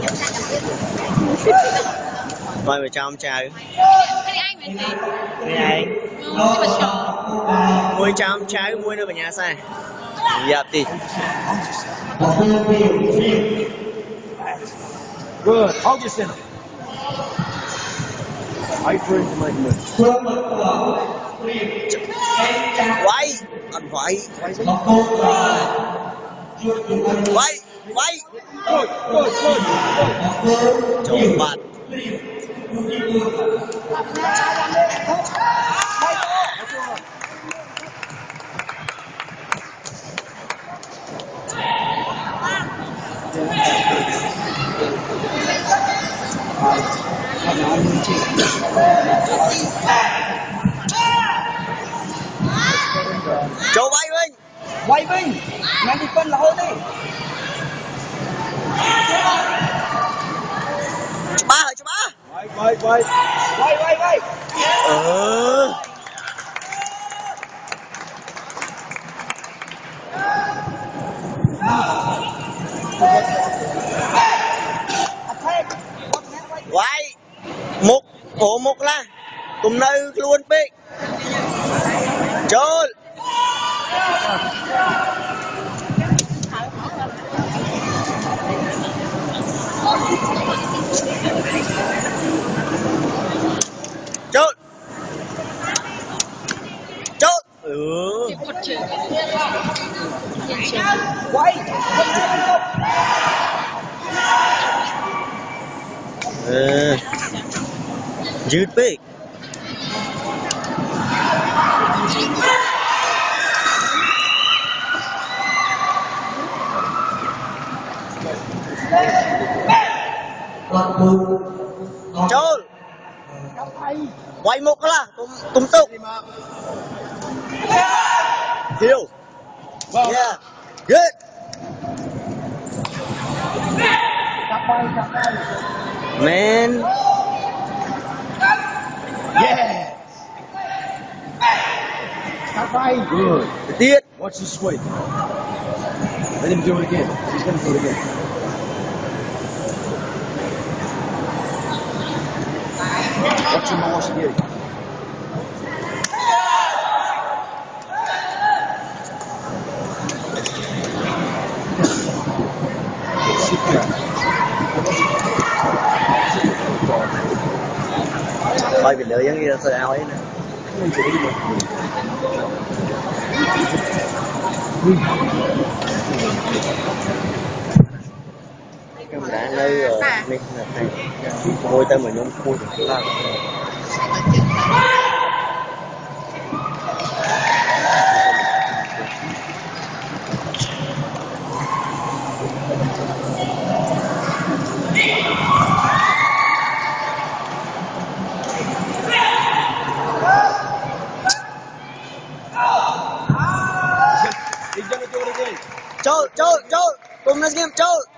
Nhấc sang cầm tiếp. Vòi một trong trái Cái này. Mùi trong trái mùi nữa cả nhà sai Dạp đi Good. Hold your center. Hãy free to make move. Quay Anh quay Quay Quay. Good, good, good. Trộn Châu bay Vinh Quay Vinh. Mang đi phân là hơn đi. Cho ba hả cho ba Quay, quay, quay. Quay, quay, quay. Attack. Quay Một Ủa một là Cùng nơi luôn bị Trôn chốt. Chốt. Ừ. Quay. Ừ Dứt Trôn Quay một là Tum, tum tục Hiểu. Yeah Good. Man bay. Good. Tiết Watch the sweep. Let him do it again. He's to do it again. Watch him watch again. Sit down. Coi video giống như sơ ao ấy nè Cái đã nơi rồi mình là thầy Môi tay mà nhung khui được. Là He's going to do Cùng game, trôn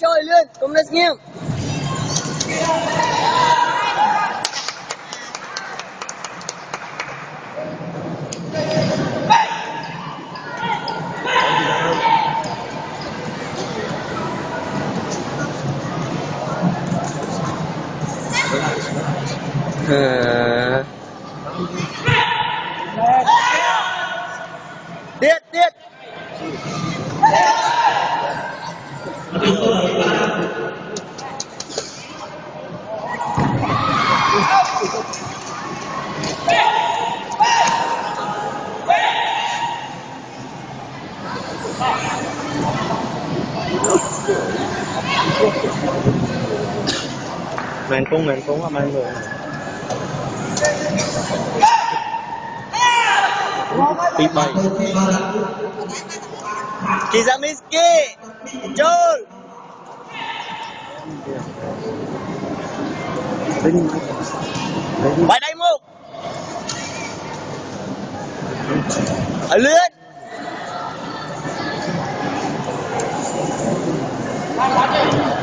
Trôn là lươn Cùng lên game Ờ. Tiết, tiết Màn cung, màn cung là màn người Bị bày Kizamiski Jol Bài đây mô Ở lên Hãy subscribe